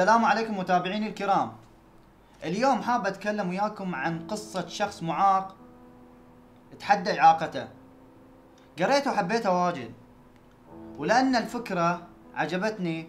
السلام عليكم متابعيني الكرام. اليوم حاب أتكلم وياكم عن قصة شخص معاق تحدى اعاقته قريته وحبيته واجد. ولأن الفكرة عجبتني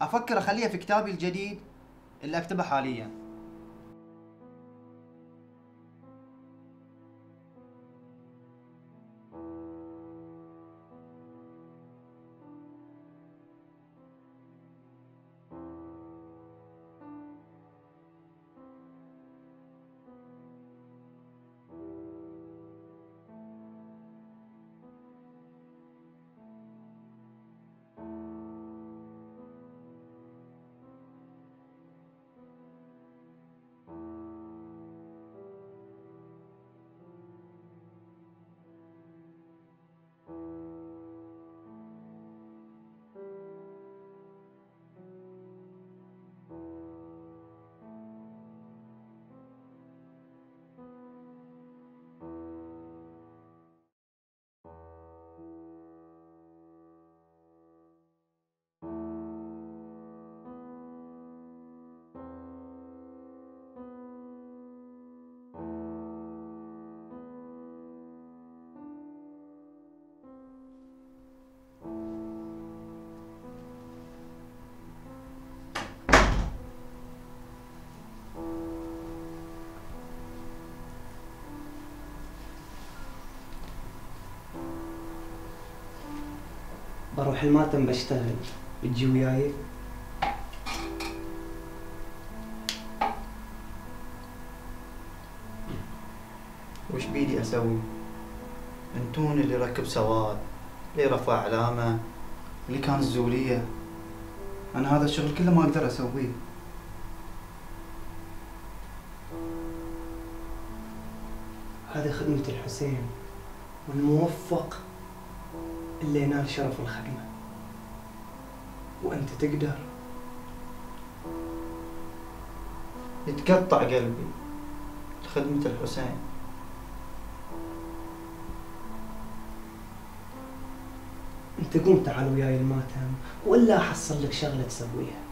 أفكر أخليها في كتابي الجديد اللي أكتبه حاليا. بروح الماتم بشتغل. بتجي وياي؟ وش بيدي أسوي؟ أنتون اللي ركب سواد اللي رفع علامة اللي كان الزولية. أنا هذا الشغل كله ما أقدر أسويه. هذه خدمة الحسين والموفق. اللي ينال شرف الخدمة. وأنت تقدر. يتقطع قلبي لخدمة الحسين. أنت قوم تعال وياي الماتم ولا أحصل لك شغلة تسويها.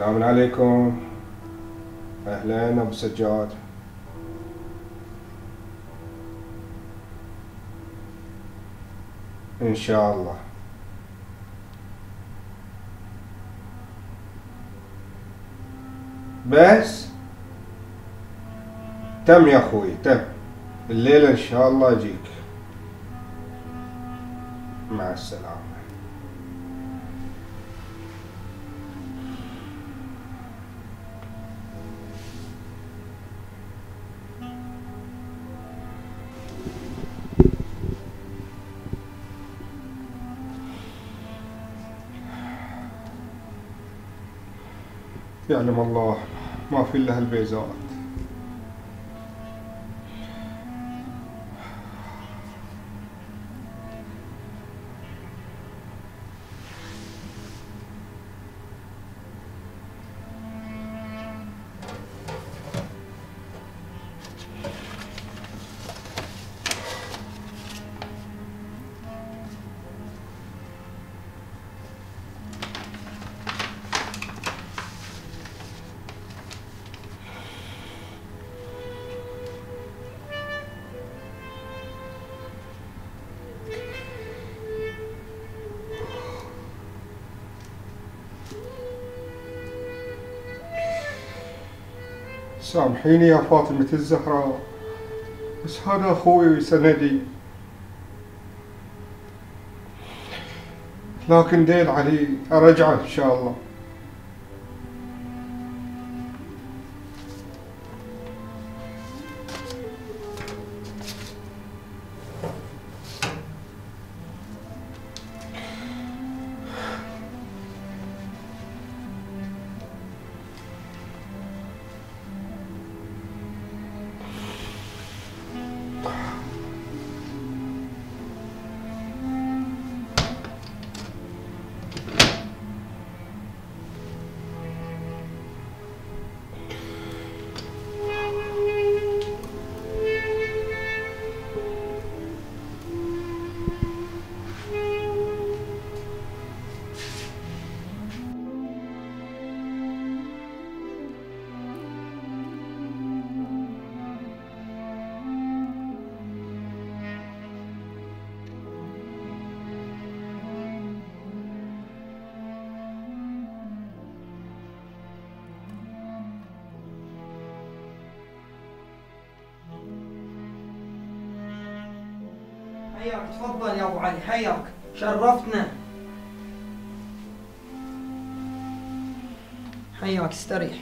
السلام عليكم. أهلين أبو سجاد. إن شاء الله. بس. تم يا أخوي تم. الليلة إن شاء الله اجيك مع السلامة. يعلم الله ما في إلا هالبيزات سامحيني يا فاطمة الزهراء. بس هذا أخوي وسندي لكن ديل علي أرجعه إن شاء الله. حياك تفضل يا أبو علي حياك. شرفتنا. حياك استريح.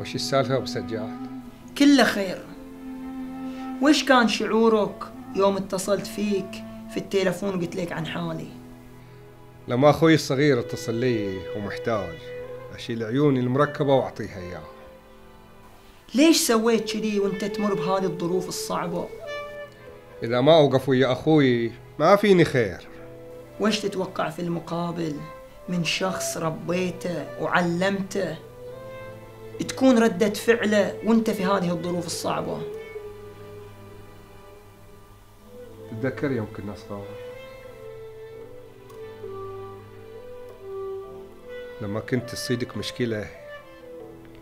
وش السالفة أبو سجاد؟ كله خير. وش كان شعورك يوم اتصلت فيك في التليفون وقلت لك عن حالي؟ لما أخوي الصغير اتصل لي ومحتاج أشيل عيوني المركبة وأعطيها إياه ليش سويت كذي وأنت تمر بهذه الظروف الصعبة؟ إذا ما أوقف ويا أخوي ما فيني خير. وش تتوقع في المقابل؟ من شخص ربيته وعلمته؟ تكون ردة فعله وأنت في هذه الظروف الصعبة. تتذكر يوم كنا صغار؟ لما كنت تصيدك مشكلة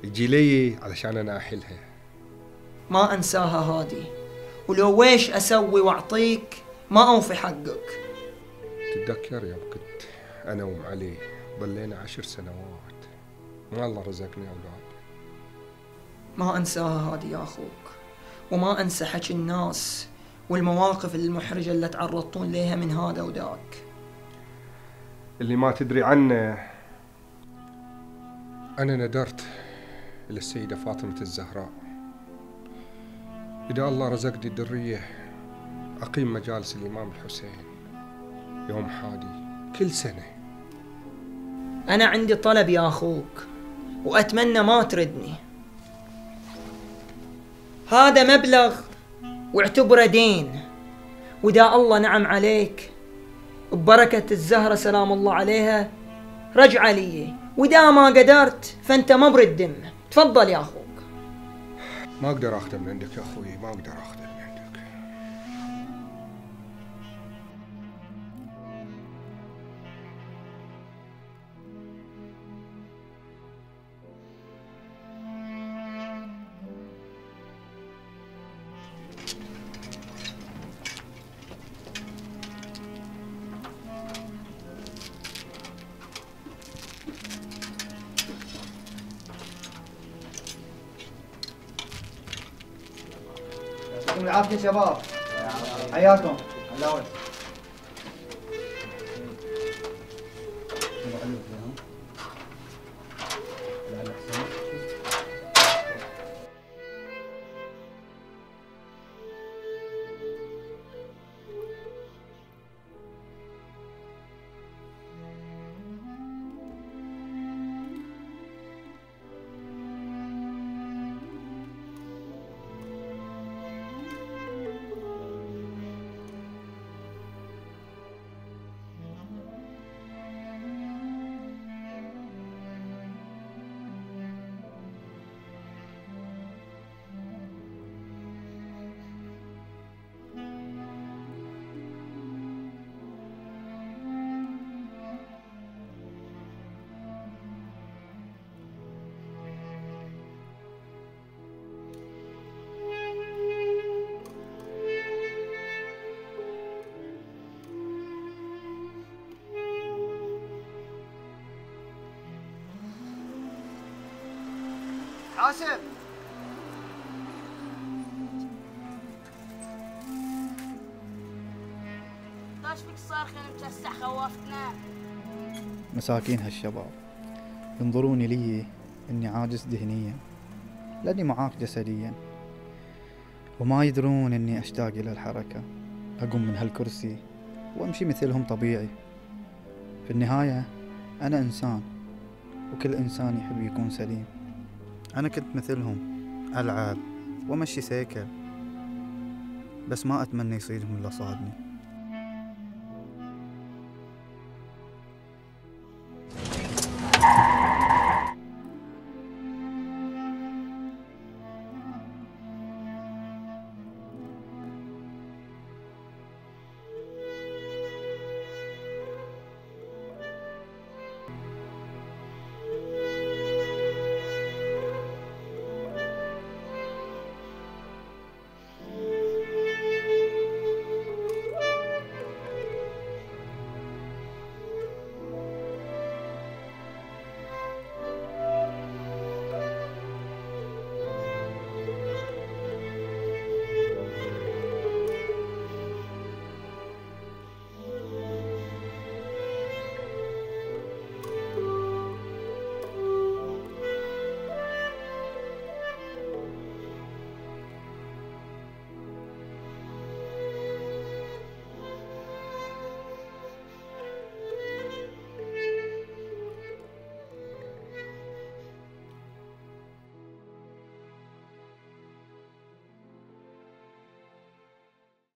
يجي لي علشان أنا أحلها. ما أنساها هذه ولو ويش أسوي وأعطيك ما أوفي حقك. تتذكر يوم كنت أنا وأم علي ظلينا عشر سنوات؟ ما الله رزقني أولاد. ما أنساها هذه يا أخوك. وما أنسى حكي الناس والمواقف المحرجة اللي تعرضتون لها من هذا وذاك. اللي ما تدري عنه أنا ندرت إلى السيدة فاطمة الزهراء. إذا الله رزقني الدرية أقيم مجالس الإمام الحسين يوم حادي كل سنة. أنا عندي طلب يا أخوك وأتمنى ما تردني. هذا مبلغ واعتبره دين واذا الله نعم عليك ببركة الزهرة سلام الله عليها رجع لي. وإذا ما قدرت فأنت ما برد دم تفضل يا أخوك. ما أقدر اخذه من عندك يا أخوي ما أقدر اخذه يعطيكم العافيه شباب. حياكم. هلاوي حاسب إيش فيك صار خلينا متسع خوفتنا مساكين هالشباب. ينظروني لي إني عاجز ذهنيا لأني معاق جسديا. وما يدرون إني أشتاق إلى الحركة. أقوم من هالكرسي وأمشي مثلهم طبيعي. في النهاية أنا إنسان وكل إنسان يحب يكون سليم. أنا كنت مثلهم العب وامشي سيكل. بس ما أتمنى يصيدهم اللي صادني.